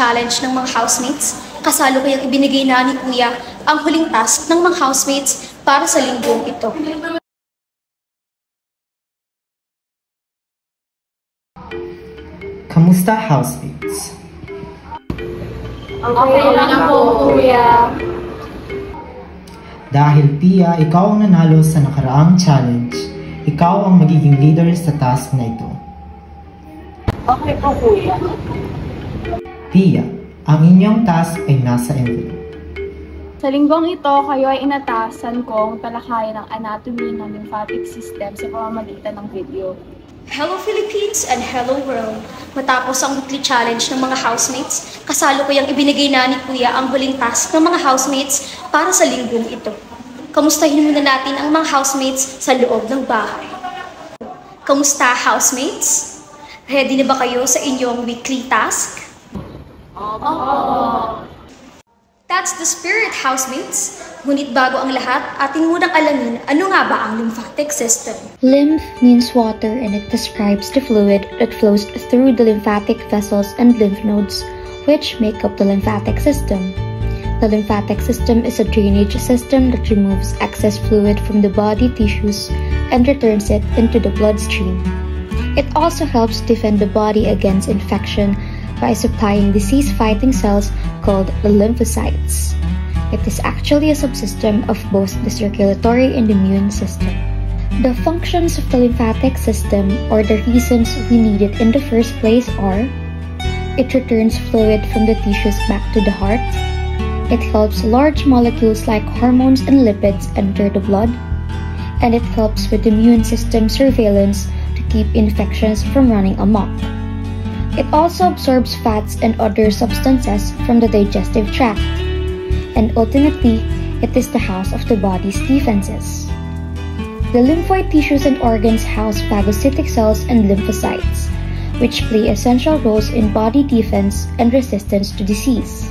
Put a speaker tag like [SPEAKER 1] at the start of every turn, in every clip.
[SPEAKER 1] challenge ng mga housemates, kasalo kayang ibinigay na ni Kuya ang huling task ng mga housemates para sa linggong ito.
[SPEAKER 2] Kamusta housemates?
[SPEAKER 3] Okay lang po, kuya.
[SPEAKER 2] Dahil Pia, ikaw ang nanalo sa nakaraang challenge, ikaw ang magiging leader sa task na ito.
[SPEAKER 3] Okay po, kuya.
[SPEAKER 2] Pia, ang inyong task ay nasa envelope.
[SPEAKER 4] Sa linggong ito, kayo ay inatasan kong talakayan ang anatomy ng lymphatic system sa pamamagitan ng video.
[SPEAKER 1] Hello Philippines and hello world! Matapos ang weekly challenge ng mga housemates, kasalo ko yung ibinigay na ni Kuya ang huling task ng mga housemates para sa linggong ito. Kamustahin muna natin ang mga housemates sa loob ng bahay. Kamusta housemates? Ready na ba kayo sa inyong weekly task? That's the spirit, housemates! Ngunit bago ang lahat, atin munang alamin ano nga ba ang lymphatic system.
[SPEAKER 5] Lymph means water and it describes the fluid that flows through the lymphatic vessels and lymph nodes, which make up the lymphatic system. The lymphatic system is a drainage system that removes excess fluid from the body tissues and returns it into the bloodstream. It also helps defend the body against infection by supplying disease fighting cells called the lymphocytes. It is actually a subsystem of both the circulatory and immune system. The functions of the lymphatic system, or the reasons we need it in the first place, are it returns fluid from the tissues back to the heart, it helps large molecules like hormones and lipids enter the blood, and it helps with immune system surveillance to keep infections from running amok. It also absorbs fats and other substances from the digestive tract. And ultimately, it is the house of the body's defenses. The lymphoid tissues and organs house phagocytic cells and lymphocytes, which play essential roles in body defense and resistance to disease.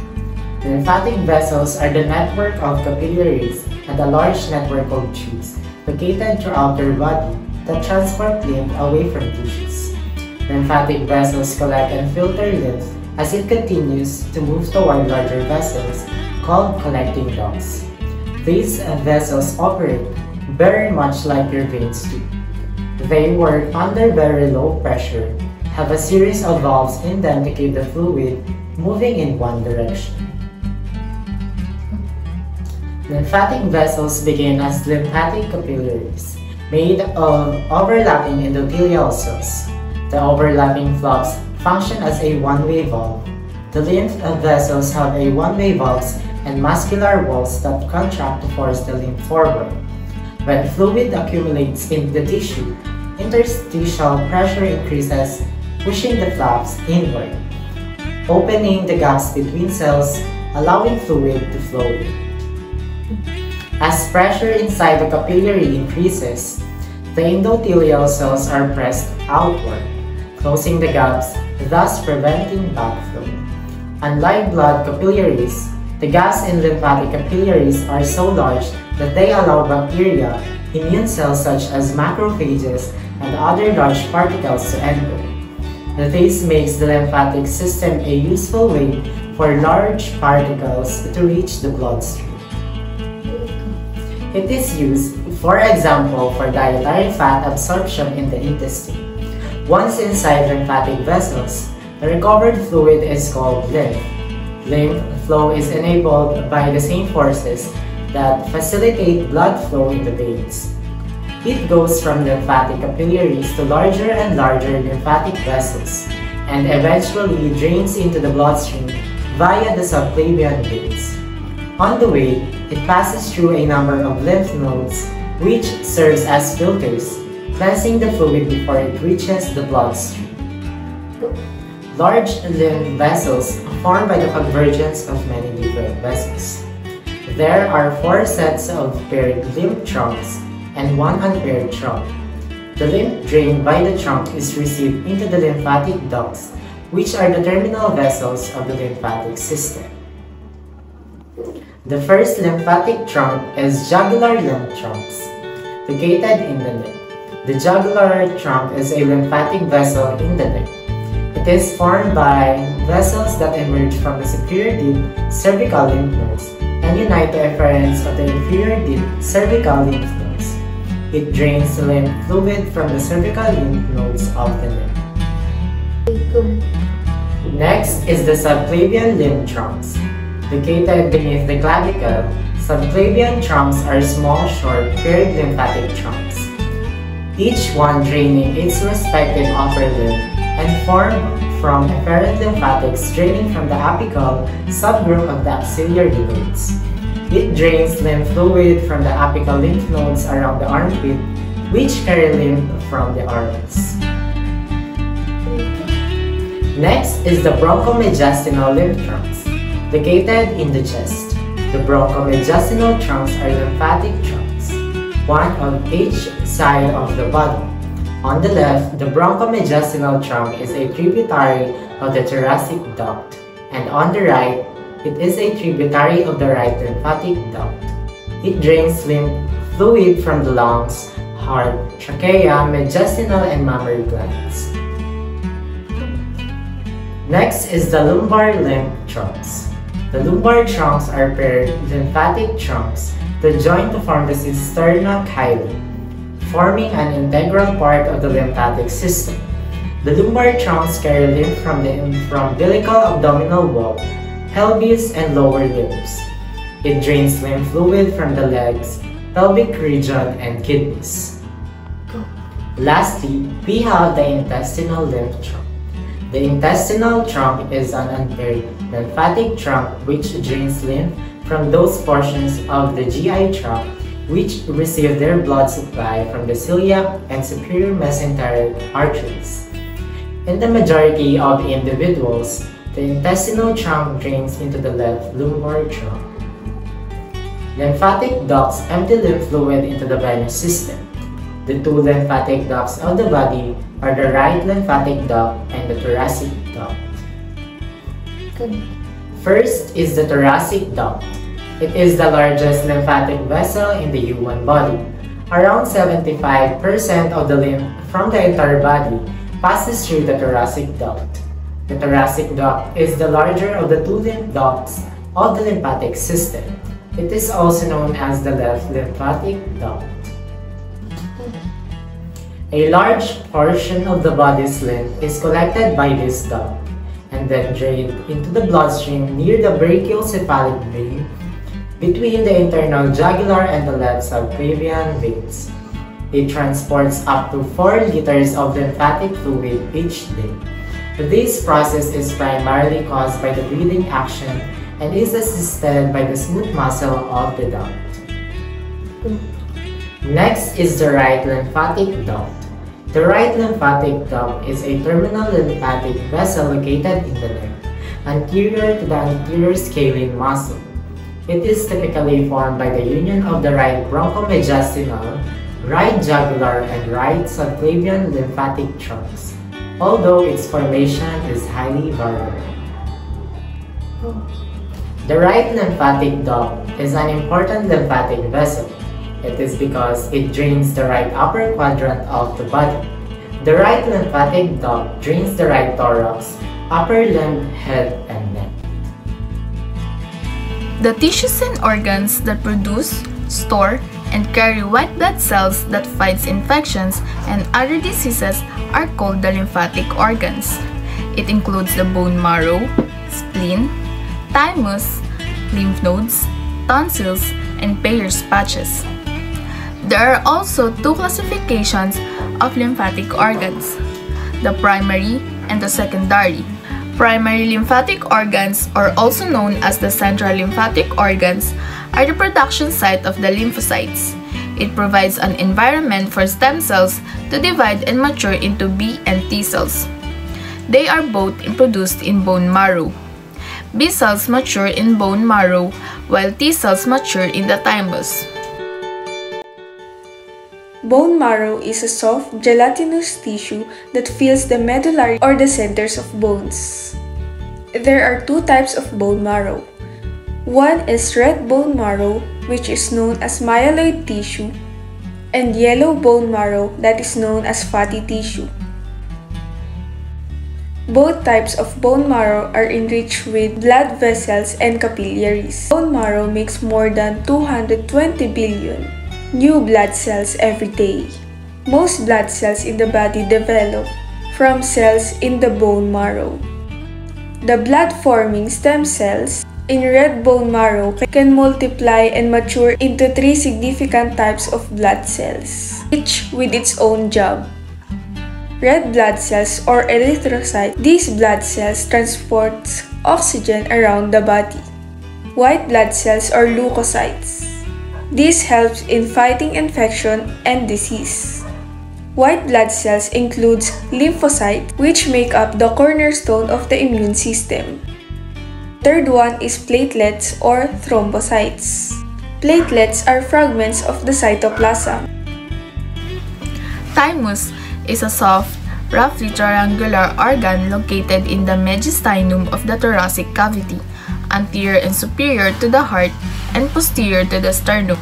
[SPEAKER 2] The lymphatic vessels are the network of capillaries and a large network of tubes located throughout your body that transport lymph away from tissues. Lymphatic vessels collect and filter lymph as it continues to move toward larger vessels called collecting ducts. These vessels operate very much like your veins do. They work under very low pressure, have a series of valves in them to keep the fluid moving in one direction. Lymphatic vessels begin as lymphatic capillaries, made of overlapping endothelial cells. The overlapping flaps function as a one-way valve. The lymph vessels have a one-way valves and muscular walls that contract to force the lymph forward. When fluid accumulates in the tissue, interstitial pressure increases, pushing the flaps inward, opening the gaps between cells, allowing fluid to flow. As pressure inside the capillary increases, the endothelial cells are pressed outward, closing the gaps, thus preventing backflow. Unlike blood capillaries, the gas in lymphatic capillaries are so large that they allow bacteria, immune cells such as macrophages, and other large particles to enter. This makes the lymphatic system a useful way for large particles to reach the bloodstream. It is used, for example, for dietary fat absorption in the intestine. Once inside lymphatic vessels, the recovered fluid is called lymph. Lymph flow is enabled by the same forces that facilitate blood flow in the veins. It goes from lymphatic capillaries to larger and larger lymphatic vessels and eventually drains into the bloodstream via the subclavian veins. On the way, it passes through a number of lymph nodes which serves as filters, cleansing the fluid before it reaches the bloodstream. Large lymph vessels are formed by the convergence of many different vessels. There are four sets of paired lymph trunks and one unpaired trunk. The lymph drained by the trunk is received into the lymphatic ducts, which are the terminal vessels of the lymphatic system. The first lymphatic trunk is jugular lymph trunks, located in the neck. The jugular trunk is a lymphatic vessel in the neck. It is formed by vessels that emerge from the superior deep cervical lymph nodes and unite to efferents of the inferior deep cervical lymph nodes. It drains the lymph fluid from the cervical lymph nodes of the neck. Next is the subclavian lymph trunks. Located beneath the clavicle, subclavian trunks are small, short, paired lymphatic trunks, each one draining its respective upper limb and formed from efferent lymphatics draining from the apical subgroup of the axillary nodes. It drains lymph fluid from the apical lymph nodes around the armpit, which carry lymph from the arms. Next is the bronchomediastinal lymph trunks, located in the chest. The bronchomediastinal trunks are lymphatic trunks, one on each side of the body. On the left, the bronchomediastinal trunk is a tributary of the thoracic duct, and on the right, it is a tributary of the right lymphatic duct. It drains lymph fluid from the lungs, heart, trachea, mediastinal, and mammary glands. Next is the lumbar lymph trunks. The lumbar trunks are paired lymphatic trunks that join to form the cisterna chyli forming an integral part of the lymphatic system. The lumbar trunks carry lymph from the umbilical abdominal wall, pelvis, and lower limbs. It drains lymph fluid from the legs, pelvic region, and kidneys. Lastly, we have the intestinal lymph trunk. The intestinal trunk is an unpaired lymphatic trunk which drains lymph from those portions of the GI tract which receive their blood supply from the celiac and superior mesenteric arteries. In the majority of individuals, the intestinal trunk drains into the left lumbar trunk. Lymphatic ducts empty lymph fluid into the venous system. The two lymphatic ducts of the body are the right lymphatic duct and the thoracic duct.
[SPEAKER 1] Good.
[SPEAKER 2] First is the thoracic duct. It is the largest lymphatic vessel in the human body. Around 75% of the lymph from the entire body passes through the thoracic duct. The thoracic duct is the larger of the two lymph ducts of the lymphatic system. It is also known as the left lymphatic duct. A large portion of the body's lymph is collected by this duct and then drained into the bloodstream near the brachiocephalic vein between the internal jugular and the left subclavian veins. It transports up to 4 liters of lymphatic fluid each day. This process is primarily caused by the breathing action and is assisted by the smooth muscle of the duct. Next is the right lymphatic duct. The right lymphatic duct is a terminal lymphatic vessel located in the neck, anterior to the anterior scalene muscle. It is typically formed by the union of the right bronchomediastinal, right jugular, and right subclavian lymphatic trunks, although its formation is highly variable. The right lymphatic duct is an important lymphatic vessel. It is because it drains the right upper quadrant of the body. The right lymphatic duct drains the right thorax, upper limb, head, and
[SPEAKER 6] the tissues and organs that produce, store, and carry white blood cells that fights infections and other diseases are called the lymphatic organs. It includes the bone marrow, spleen, thymus, lymph nodes, tonsils, and Peyer's patches. There are also two classifications of lymphatic organs, the primary and the secondary. Primary lymphatic organs, or also known as the central lymphatic organs, are the production site of the lymphocytes. It provides an environment for stem cells to divide and mature into B and T cells. They are both produced in bone marrow. B cells mature in bone marrow, while T cells mature in the thymus.
[SPEAKER 7] Bone marrow is a soft, gelatinous tissue that fills the medullary or the centers of bones. There are two types of bone marrow. One is red bone marrow, which is known as myeloid tissue, and yellow bone marrow that is known as fatty tissue. Both types of bone marrow are enriched with blood vessels and capillaries. Bone marrow makes more than 220 billion new blood cells every day. Most blood cells in the body develop from cells in the bone marrow. The blood-forming stem cells in red bone marrow can multiply and mature into three significant types of blood cells, each with its own job. Red blood cells or erythrocytes, these blood cells transport oxygen around the body. White blood cells or leukocytes. This helps in fighting infection and disease. White blood cells includes lymphocytes which make up the cornerstone of the immune system. Third one is platelets or thrombocytes. Platelets are fragments of the cytoplasm.
[SPEAKER 6] Thymus is a soft, roughly triangular organ located in the mediastinum of the thoracic cavity, anterior and superior to the heart and posterior to the sternum.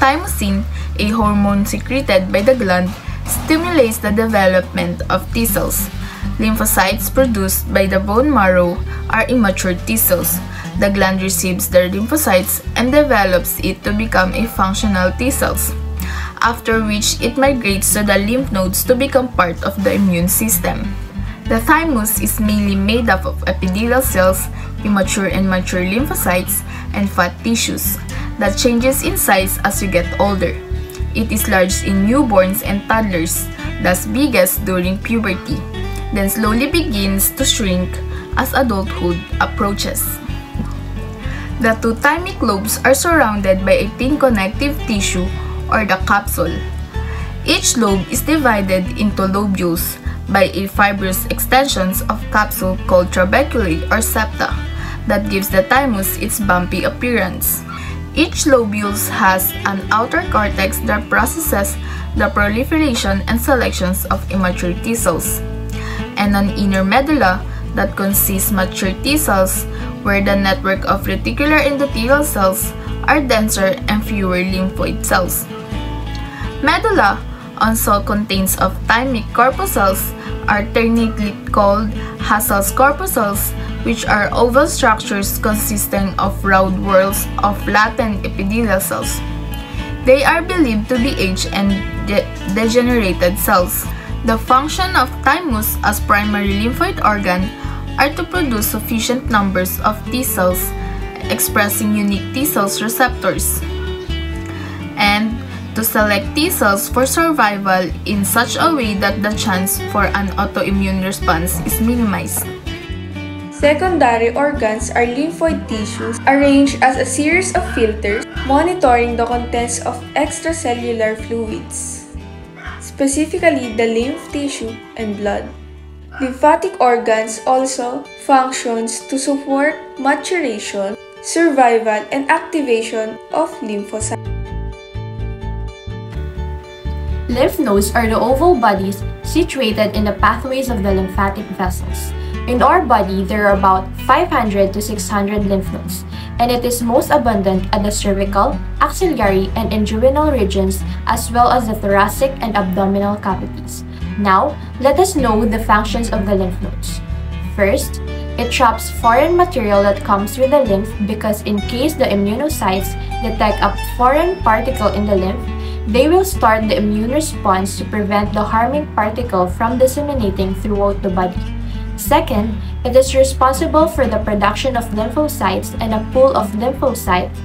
[SPEAKER 6] Thymosin, a hormone secreted by the gland, stimulates the development of T cells. Lymphocytes produced by the bone marrow are immature T cells. The gland receives their lymphocytes and develops it to become a functional T cells after which it migrates to the lymph nodes to become part of the immune system. The thymus is mainly made up of epithelial cells, immature and mature lymphocytes, and fat tissues that changes in size as you get older. It is large in newborns and toddlers, thus biggest during puberty, then slowly begins to shrink as adulthood approaches. The two thymic lobes are surrounded by a thin connective tissue or the capsule. Each lobe is divided into lobules by a fibrous extensions of capsule called trabeculae or septa that gives the thymus its bumpy appearance. Each lobule has an outer cortex that processes the proliferation and selections of immature T cells, and an inner medulla that consists mature T cells where the network of reticular endothelial cells are denser and fewer lymphoid cells. Medulla also contains of thymic corpuscles technically called Hassall's corpuscles, which are oval structures consisting of round whorls of latent epithelial cells. They are believed to be aged and de degenerated cells. The function of thymus as primary lymphoid organ are to produce sufficient numbers of T cells expressing unique T cells receptors and to select T cells for survival in such a way that the chance for an autoimmune response is minimized.
[SPEAKER 7] Secondary organs are lymphoid tissues arranged as a series of filters monitoring the contents of extracellular fluids, specifically the lymph tissue and blood. Lymphatic organs also functions to support maturation, survival, and activation of lymphocytes.
[SPEAKER 8] Lymph nodes are the oval bodies situated in the pathways of the lymphatic vessels. In our body, there are about 500 to 600 lymph nodes, and it is most abundant at the cervical, axillary, and inguinal regions as well as the thoracic and abdominal cavities. Now, let us know the functions of the lymph nodes. First, it traps foreign material that comes through the lymph because in case the immunocytes detect a foreign particle in the lymph, they will start the immune response to prevent the harming particle from disseminating throughout the body. Second, it is responsible for the production of lymphocytes and a pool of lymphocytes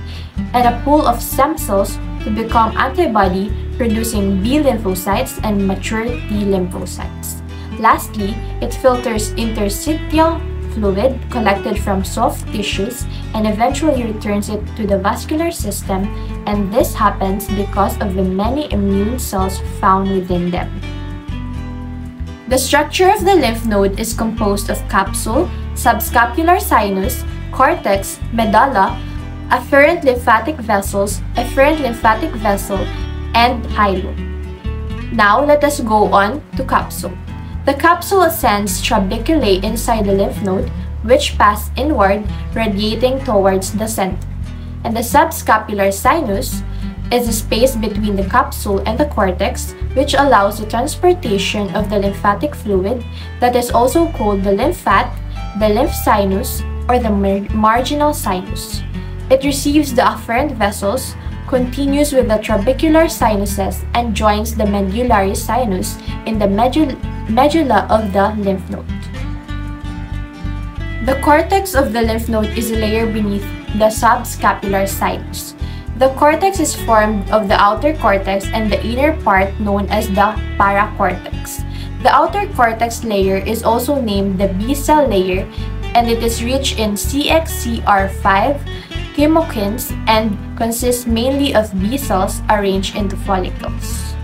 [SPEAKER 8] and a pool of stem cells to become antibody producing B lymphocytes and mature T lymphocytes. Lastly, it filters interstitial fluid collected from soft tissues and eventually returns it to the vascular system and this happens because of the many immune cells found within them. The structure of the lymph node is composed of capsule, subscapular sinus, cortex, medulla, afferent lymphatic vessels, efferent lymphatic vessel, and hilum. Now let us go on to capsule. The capsule sends trabeculae inside the lymph node, which pass inward, radiating towards the center. And the subscapular sinus is the space between the capsule and the cortex, which allows the transportation of the lymphatic fluid that is also called the lymphat, the lymph sinus, or the mar marginal sinus. It receives the afferent vessels, continues with the trabecular sinuses, and joins the medullary sinus in the medulla, medulla of the lymph node. The cortex of the lymph node is a layer beneath the subscapular sinus. The cortex is formed of the outer cortex and the inner part known as the paracortex. The outer cortex layer is also named the B cell layer and it is rich in CXCR5 chemokines and consists mainly of B cells arranged into follicles.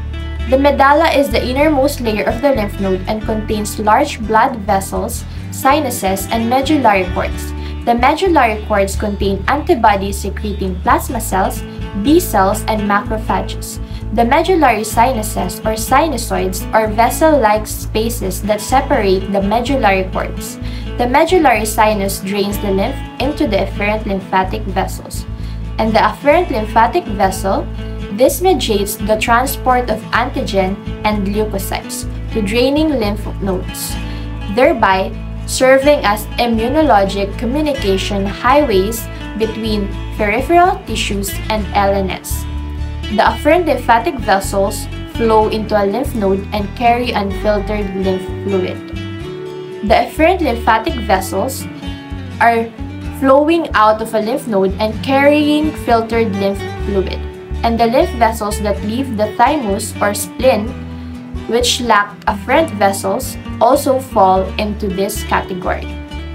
[SPEAKER 8] The medulla is the innermost layer of the lymph node and contains large blood vessels sinuses, and medullary cords. The medullary cords contain antibodies secreting plasma cells, B cells, and macrophages. The medullary sinuses or sinusoids are vessel-like spaces that separate the medullary cords. The medullary sinus drains the lymph into the efferent lymphatic vessels. And the afferent lymphatic vessel, this mediates the transport of antigen and leukocytes to draining lymph nodes, thereby serving as immunologic communication highways between peripheral tissues and LNS. The afferent lymphatic vessels flow into a lymph node and carry unfiltered lymph fluid. The efferent lymphatic vessels are flowing out of a lymph node and carrying filtered lymph fluid. And the lymph vessels that leave the thymus or spleen, which lack afferent vessels, also fall into this category.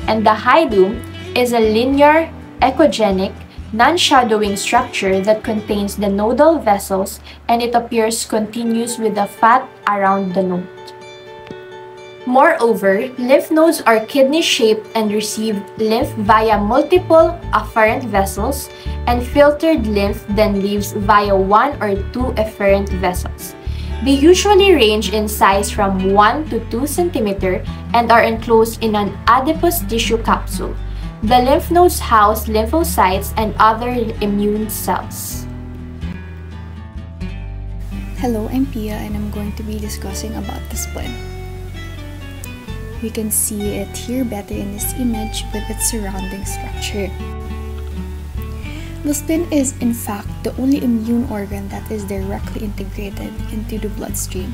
[SPEAKER 8] And the hilum is a linear, echogenic, non-shadowing structure that contains the nodal vessels and it appears continuous with the fat around the node. Moreover, lymph nodes are kidney-shaped and receive lymph via multiple afferent vessels and filtered lymph then leaves via one or two efferent vessels. They usually range in size from 1 to 2 cm and are enclosed in an adipose tissue capsule. The lymph nodes house lymphocytes and other immune cells.
[SPEAKER 9] Hello, I'm Phia and I'm going to be discussing about the spleen. We can see it here better in this image with its surrounding structure. The spleen is, in fact, the only immune organ that is directly integrated into the bloodstream.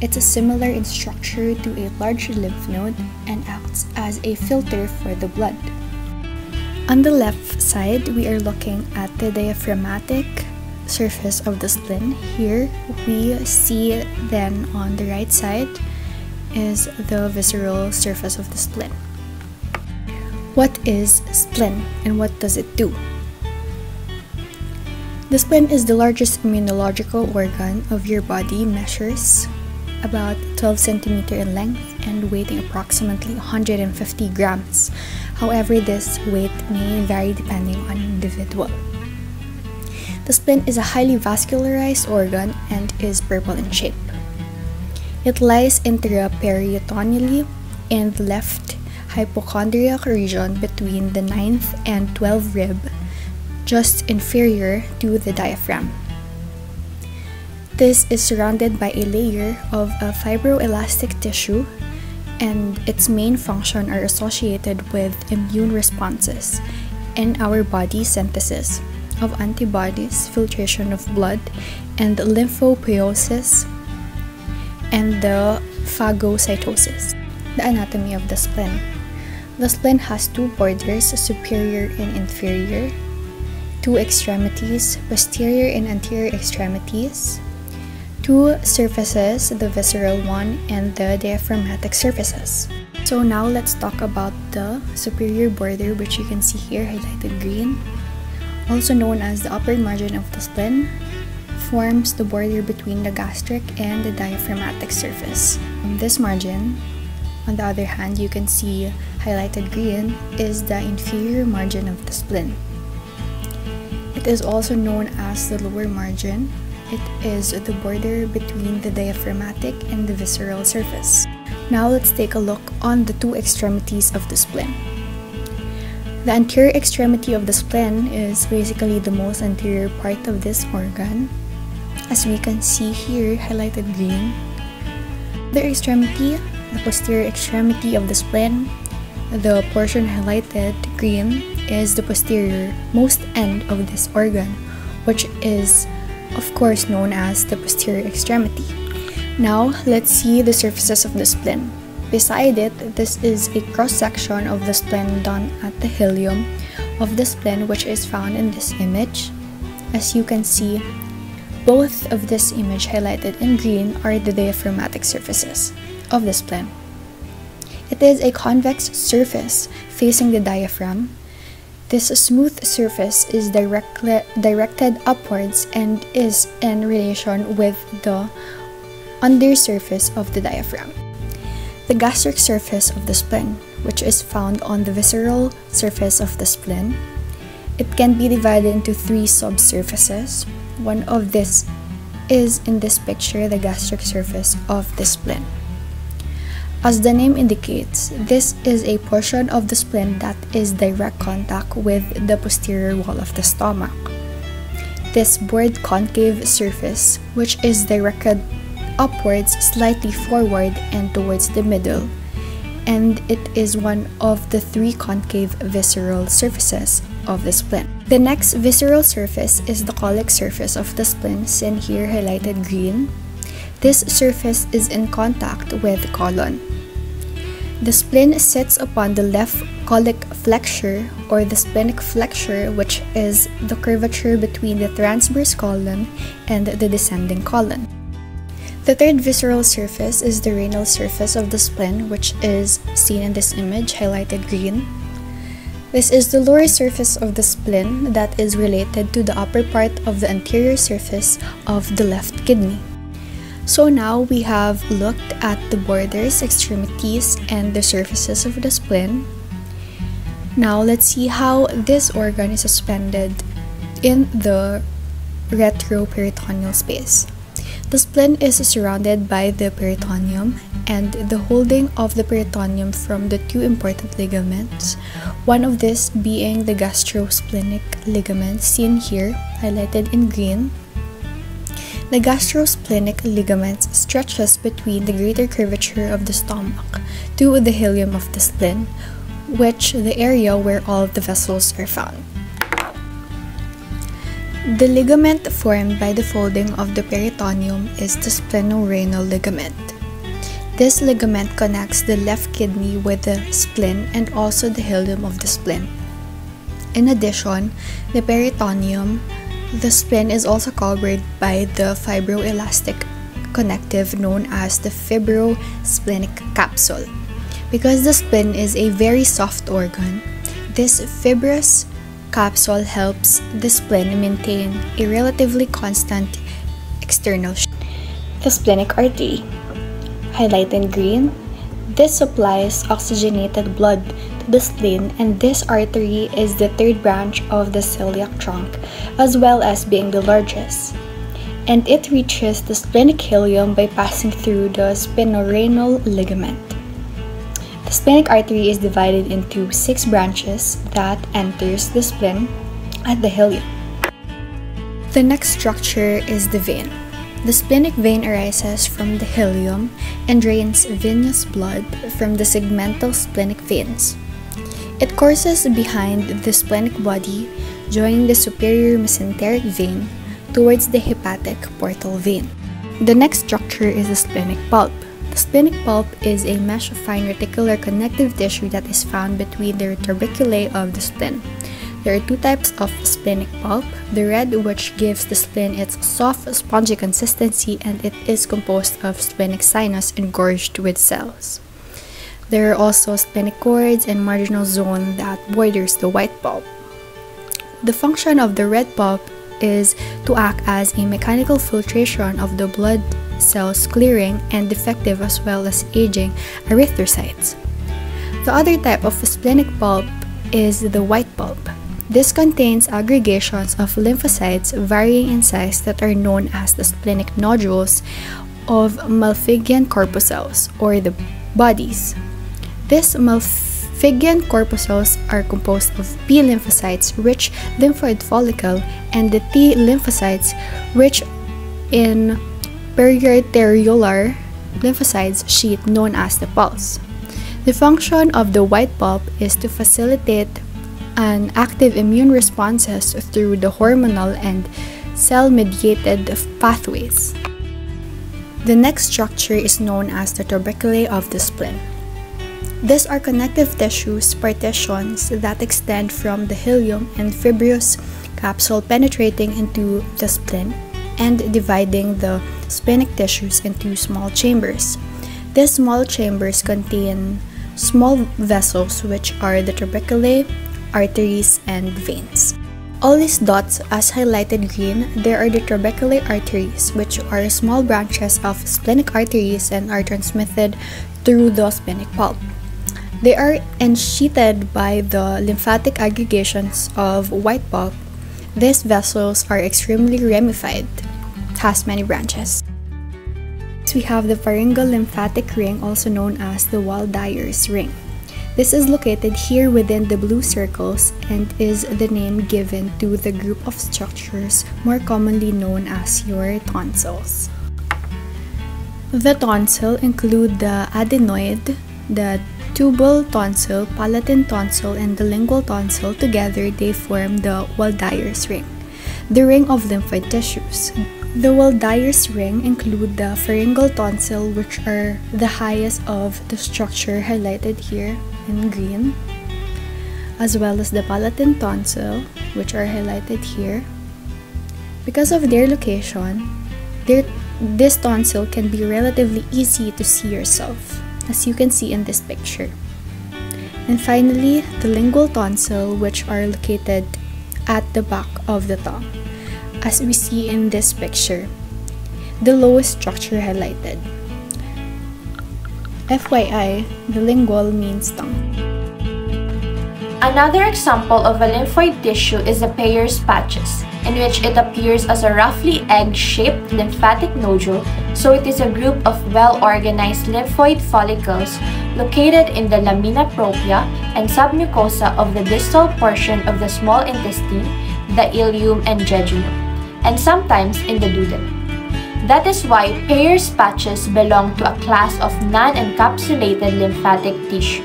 [SPEAKER 9] It's similar in structure to a large lymph node and acts as a filter for the blood. On the left side, we are looking at the diaphragmatic surface of the spleen. Here, we see then on the right side is the visceral surface of the spleen. What is spleen and what does it do? The spleen is the largest immunological organ of your body, measures about 12 centimeter in length and weighing approximately 150 grams. However, this weight may vary depending on individual. The spleen is a highly vascularized organ and is purple in shape. It lies intraperitoneally in the left hypochondriac region between the 9th and 12th rib just inferior to the diaphragm. This is surrounded by a layer of a fibroelastic tissue and its main function are associated with immune responses in our body synthesis of antibodies, filtration of blood, and lymphopoiesis and the phagocytosis. The anatomy of the spleen. The spleen has two borders, superior and inferior, two extremities, posterior and anterior extremities, two surfaces, the visceral one and the diaphragmatic surfaces. So now let's talk about the superior border which you can see here highlighted green, also known as the upper margin of the spleen, forms the border between the gastric and the diaphragmatic surface. On this margin, on the other hand, you can see highlighted green is the inferior margin of the spleen. It is also known as the lower margin. It is the border between the diaphragmatic and the visceral surface. Now let's take a look on the two extremities of the spleen. The anterior extremity of the spleen is basically the most anterior part of this organ, as we can see here highlighted green. The extremity, the posterior extremity of the spleen, the portion highlighted green is the posterior most end of this organ, which is of course known as the posterior extremity. Now, let's see the surfaces of the spleen. Beside it, this is a cross-section of the spleen done at the hilum of the spleen which is found in this image. As you can see, both of this image highlighted in green are the diaphragmatic surfaces of the spleen. It is a convex surface facing the diaphragm. This smooth surface is directly, directed upwards and is in relation with the undersurface of the diaphragm the gastric surface of the spleen, which is found on the visceral surface of the spleen. It can be divided into three subsurfaces. One of this is in this picture the gastric surface of the spleen. As the name indicates, this is a portion of the spleen that is direct contact with the posterior wall of the stomach. This bored concave surface, which is directed upwards, slightly forward, and towards the middle. And it is one of the three concave visceral surfaces of the spleen. The next visceral surface is the colic surface of the spleen, seen here highlighted green. This surface is in contact with colon. The spleen sits upon the left colic flexure or the splenic flexure, which is the curvature between the transverse colon and the descending colon. The third visceral surface is the renal surface of the spleen, which is seen in this image, highlighted green. This is the lower surface of the spleen that is related to the upper part of the anterior surface of the left kidney. So now we have looked at the borders, extremities, and the surfaces of the spleen. Now let's see how this organ is suspended in the retroperitoneal space. The spleen is surrounded by the peritoneum and the holding of the peritoneum from the two important ligaments, one of this being the gastrosplenic ligament seen here, highlighted in green. The gastrosplenic ligament stretches between the greater curvature of the stomach to the hilum of the spleen, which the area where all the vessels are found. The ligament formed by the folding of the peritoneum is the splenorenal ligament. This ligament connects the left kidney with the spleen and also the hilum of the spleen. In addition, the peritoneum, the spleen is also covered by the fibroelastic connective known as the fibrosplenic capsule. Because the spleen is a very soft organ, this fibrous capsule helps the spleen maintain a relatively constant external shape. The splenic artery, highlighted in green, this supplies oxygenated blood the spleen and this artery is the third branch of the celiac trunk as well as being the largest. And it reaches the splenic hilum by passing through the splenorenal ligament. The splenic artery is divided into six branches that enters the spleen at the hilum. The next structure is the vein. The splenic vein arises from the hilum and drains venous blood from the segmental splenic veins. It courses behind the splenic body, joining the superior mesenteric vein towards the hepatic portal vein. The next structure is the splenic pulp. The splenic pulp is a mesh of fine reticular connective tissue that is found between the trabeculae of the spleen. There are two types of splenic pulp, the red which gives the spleen its soft, spongy consistency and it is composed of splenic sinus engorged with cells. There are also splenic cords and marginal zone that borders the white pulp. The function of the red pulp is to act as a mechanical filtration of the blood cells clearing and defective as well as aging erythrocytes. The other type of splenic pulp is the white pulp. This contains aggregations of lymphocytes varying in size that are known as the splenic nodules of Malpighian corpuscles or the bodies. These Figian corpuscles are composed of B lymphocytes, rich lymphoid follicle, and the T lymphocytes, rich in periarteriolar lymphocytes sheet known as the pulse. The function of the white pulp is to facilitate an active immune responses through the hormonal and cell-mediated pathways. The next structure is known as the trabeculae of the spleen. These are connective tissues partitions that extend from the hilum and fibrous capsule penetrating into the spleen and dividing the splenic tissues into small chambers. These small chambers contain small vessels which are the trabeculae, arteries, and veins. All these dots as highlighted green, there are the trabecular arteries which are small branches of splenic arteries and are transmitted through the splenic pulp. They are ensheathed by the lymphatic aggregations of white pulp. These vessels are extremely ramified, has many branches. We have the pharyngeal lymphatic ring, also known as the Waldeyer's ring. This is located here within the blue circles and is the name given to the group of structures more commonly known as your tonsils. The tonsil include the adenoid, the tubal tonsil, palatine tonsil, and the lingual tonsil. Together, they form the Waldeyer's ring, the ring of lymphoid tissues. The Waldeyer's ring include the pharyngeal tonsil, which are the highest of the structure highlighted here in green, as well as the palatine tonsil, which are highlighted here. Because of their location, their, this tonsil can be relatively easy to see yourself as you can see in this picture. And finally, the lingual tonsil which are located at the back of the tongue, as we see in this picture, the lowest structure highlighted. FYI, the lingual means tongue.
[SPEAKER 8] Another example of a lymphoid tissue is the Peyer's patches, in which it appears as a roughly egg-shaped lymphatic nodule, so it is a group of well-organized lymphoid follicles located in the lamina propria and submucosa of the distal portion of the small intestine, the ileum and jejunum, and sometimes in the duodenum. That is why Peyer's patches belong to a class of non-encapsulated lymphatic tissue.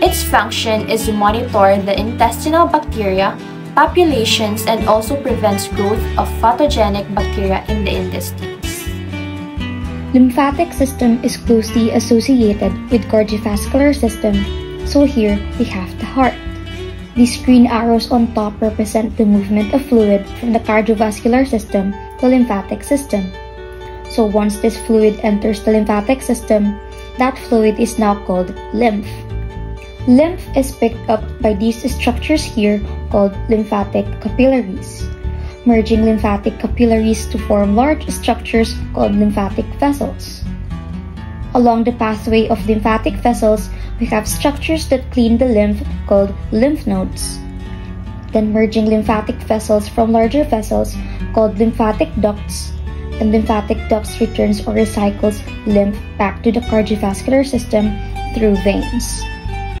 [SPEAKER 8] Its function is to monitor the intestinal bacteria, populations, and also prevents growth of pathogenic bacteria in the intestines.
[SPEAKER 5] Lymphatic system is closely associated with cardiovascular system, so here we have the heart. These green arrows on top represent the movement of fluid from the cardiovascular system to lymphatic system. So once this fluid enters the lymphatic system, that fluid is now called lymph. Lymph is picked up by these structures here called lymphatic capillaries, merging lymphatic capillaries to form large structures called lymphatic vessels. Along the pathway of lymphatic vessels, we have structures that clean the lymph called lymph nodes. Then merging lymphatic vessels from larger vessels called lymphatic ducts, and lymphatic ducts returns or recycles lymph back to the cardiovascular system through veins.